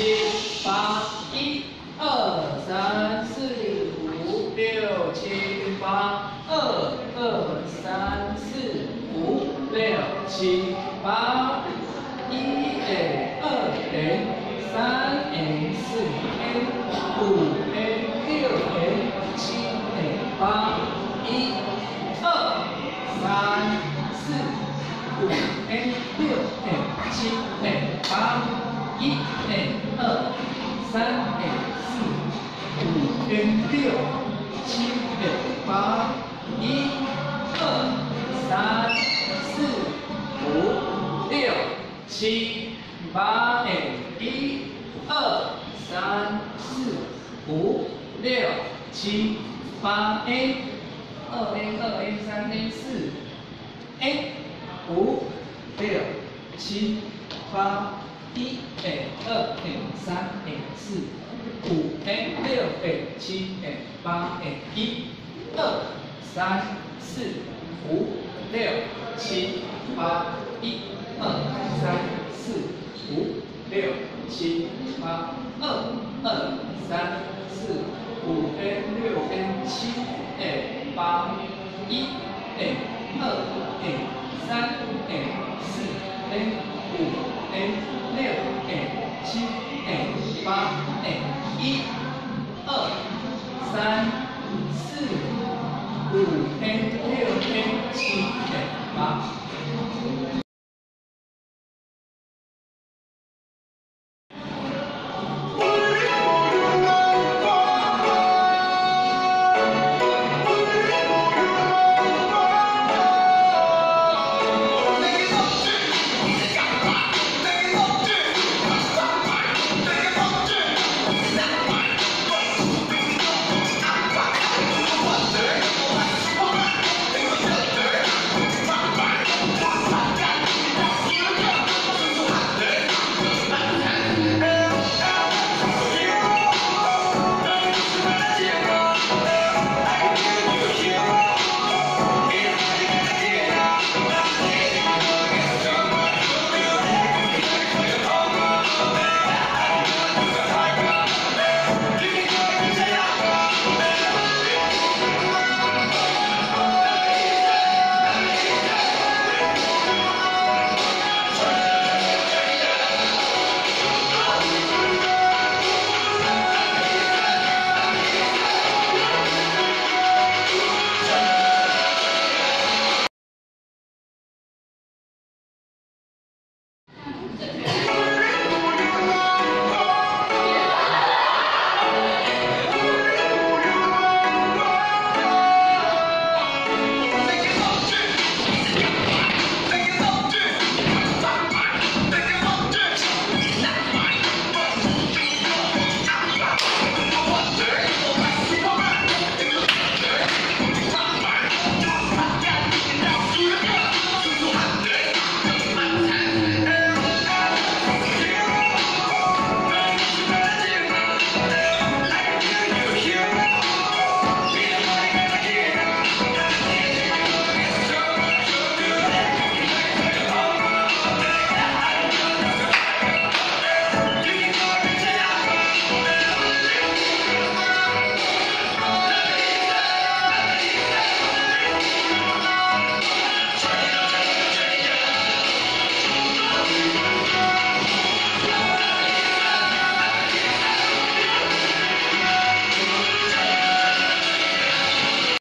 七八，一二三四五六七八，二二三四五六七八，一 A 二 A 三 A 四 A 五 A 六 A 二三 A 四五六七 A 八一二三四五六七八 A 一二三四五六七八 A 二 A 二 A 三 A 四 A 五六七八。一 A 二 A 三 A 四五 A 六 A 七 A 八 A 一二三四五六七八一二三四五六七八二二三四五 A 六 A 七 A 八一 A 二 A 三 A 四 A 五 A 六 A 七 A 八哎一二三